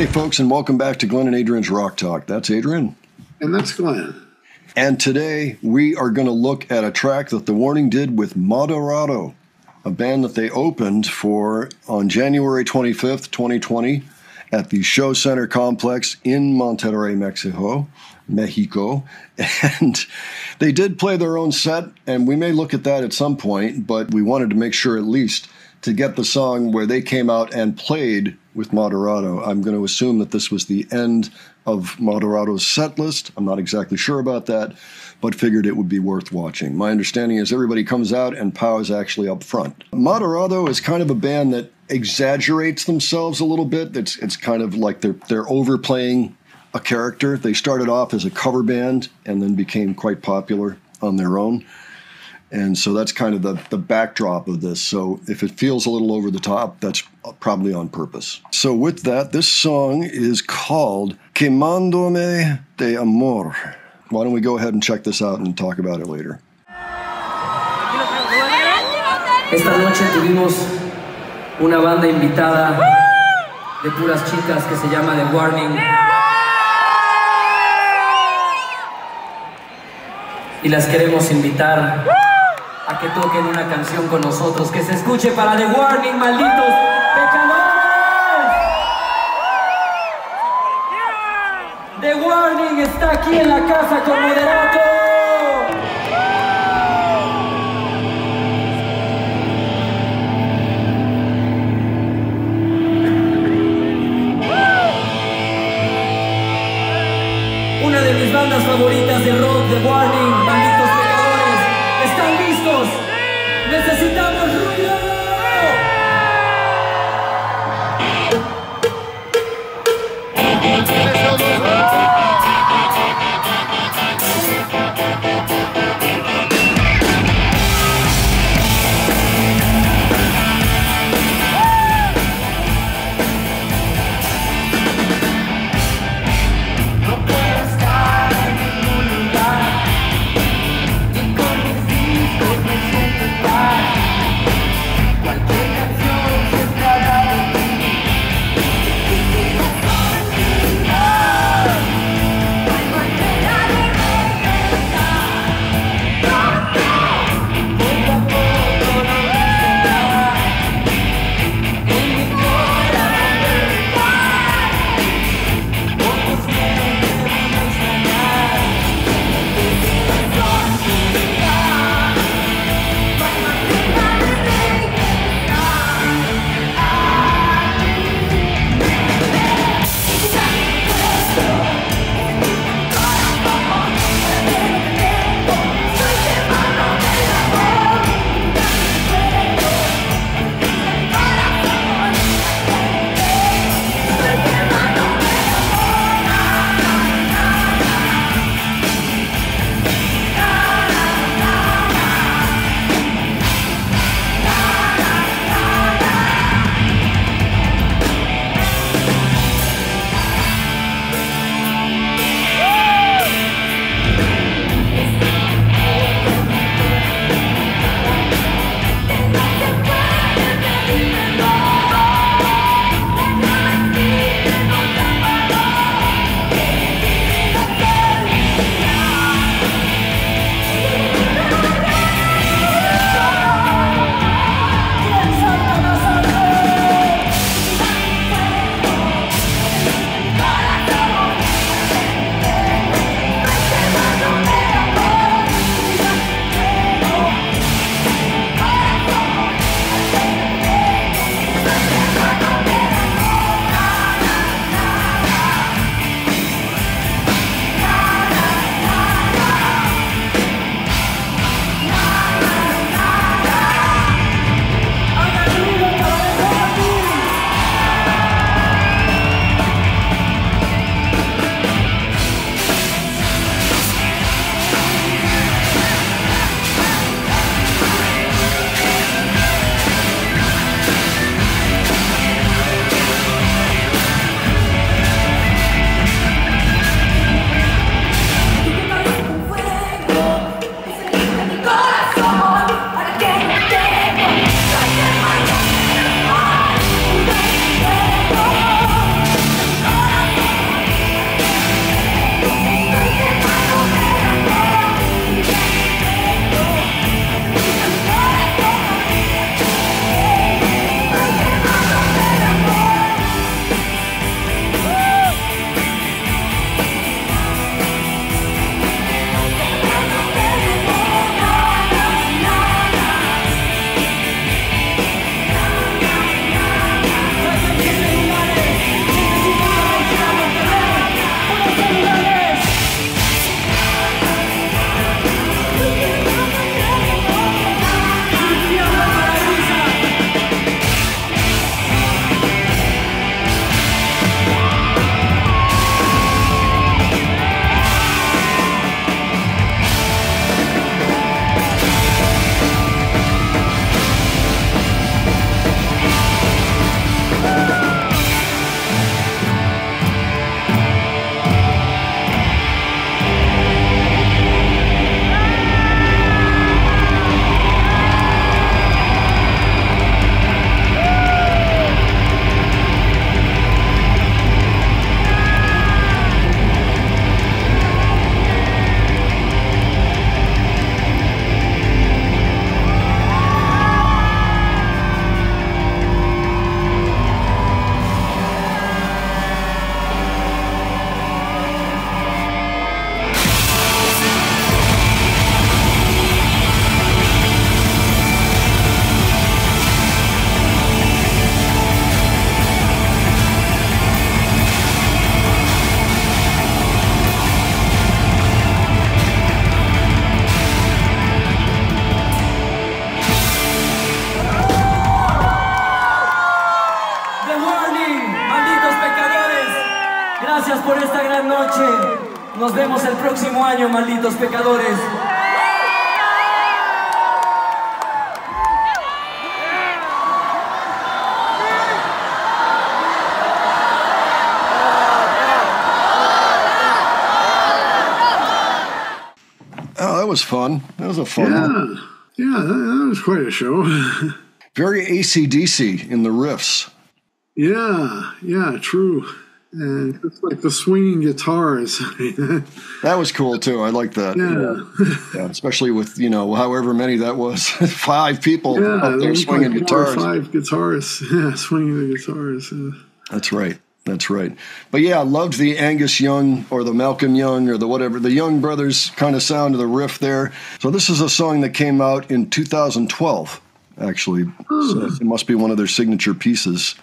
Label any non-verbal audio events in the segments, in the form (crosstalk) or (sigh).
Hey, folks, and welcome back to Glenn and Adrian's Rock Talk. That's Adrian. And that's Glenn. And today we are going to look at a track that The Warning did with Moderatto, a band that they opened for on January 25th, 2020, at the Show Center Complex in Monterrey, Mexico. Mexico. And they did play their own set, and we may look at that at some point, but we wanted to make sure at least to get the song where they came out and played with Moderatto. I'm going to assume that this was the end of Moderatto's set list. I'm not exactly sure about that, but figured it would be worth watching. My understanding is everybody comes out and Pau is actually up front. Moderatto is kind of a band that exaggerates themselves a little bit. It's it's kind of like they're they're overplaying a character. They started off as a cover band and then became quite popular on their own. And so that's kind of the, the backdrop of this. So if it feels a little over the top, that's probably on purpose. So with that, this song is called Quemándome de Amor. Why don't we go ahead and check this out and talk about it later? Esta noche tuvimos una banda invitada de puras chicas que se llama The Warning. Y las queremos invitar a que toquen una canción con nosotros, que se escuche para The Warning, malditos pecadores. The Warning está aquí en la casa con Moderato. Una de mis bandas favoritas de rock, The Warning, ¡Necesitamos ruido! Nos vemos el próximo año, malditos pecadores. Oh, that was fun. That was a fun one. Yeah, yeah, that, that was quite a show. Very ACDC in the riffs. yeah, yeah, true. And it's like the swinging guitars. (laughs) That was cool too. I like that. yeah, Yeah, especially with, you know, however many that was. (laughs) Five people yeah. up there swinging like guitars. five guitars. (laughs) Yeah, swinging the guitars. Yeah. That's right. That's right. But yeah, I loved the Angus Young or the Malcolm Young or the whatever, the Young Brothers kind of sound of the riff there. So this is a song that came out in 2012, actually. So it must be one of their signature pieces.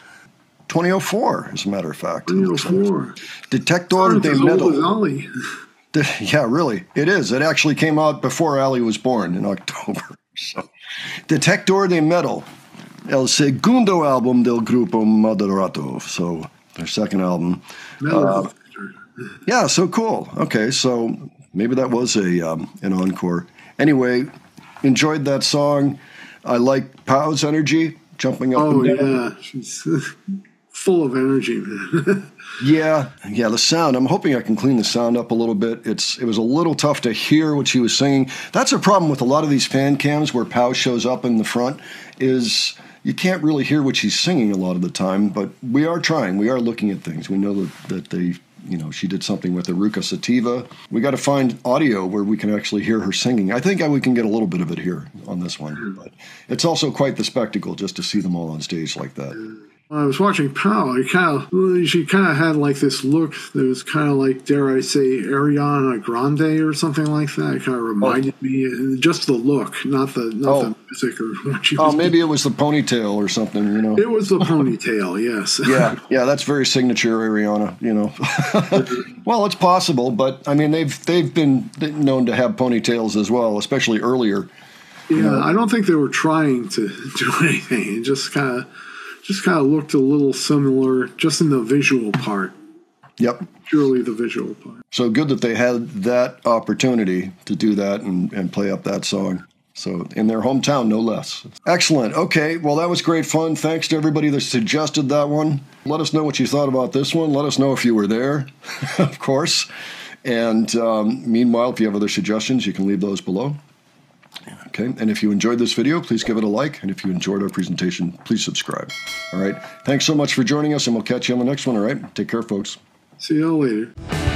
2004, as a matter of fact. 304. Detector de as old as Metal. (laughs) Yeah, really. It is. It actually came out before Ali was born in October. (laughs) So, Detector de Metal, el segundo álbum del grupo Moderatto. So, their second album. Metal Uh. (laughs) Yeah, so cool. Okay, so maybe that was a um, an encore. Anyway, enjoyed that song. I like Pau's energy, jumping up Oh and down. yeah, she's full of energy, man. (laughs) Yeah, yeah, the sound. I'm hoping I can clean the sound up a little bit. It's it was a little tough to hear what she was singing. That's a problem with a lot of these fan cams where Pau shows up in the front is you can't really hear what she's singing a lot of the time, but we are trying. We are looking at things. We know that, that they, you know, she did something with Eruca Sativa. We got to find audio where we can actually hear her singing. I think we can get a little bit of it here on this one, mm-hmm. but it's also quite the spectacle just to see them all on stage like that. When I was watching Pau, it kind of she kind of had like this look that was kind of like, dare I say, Ariana Grande or something like that. It kind of oh. reminded me, uh, just the look, not the not Oh. the music or (laughs) what she Oh, maybe it was the ponytail or something, you know. it was the (laughs) ponytail. Yes. (laughs) yeah, yeah, that's very signature Ariana. You know, well, it's possible, but I mean, they've they've been known to have ponytails as well, especially earlier. Yeah, I don't think they were trying to do anything. It just kind of, just kind of looked a little similar, just in the visual part. Yep. Purely the visual part. So good that they had that opportunity to do that and, and play up that song. So in their hometown, no less. Excellent. Okay, well, that was great fun. Thanks to everybody that suggested that one. Let us know what you thought about this one. Let us know if you were there, (laughs) of course. And um, meanwhile, if you have other suggestions, you can leave those below. Okay, and if you enjoyed this video, please give it a like. And if you enjoyed our presentation, please subscribe. All right, thanks so much for joining us, and we'll catch you on the next one. All right, take care, folks. See y'all later.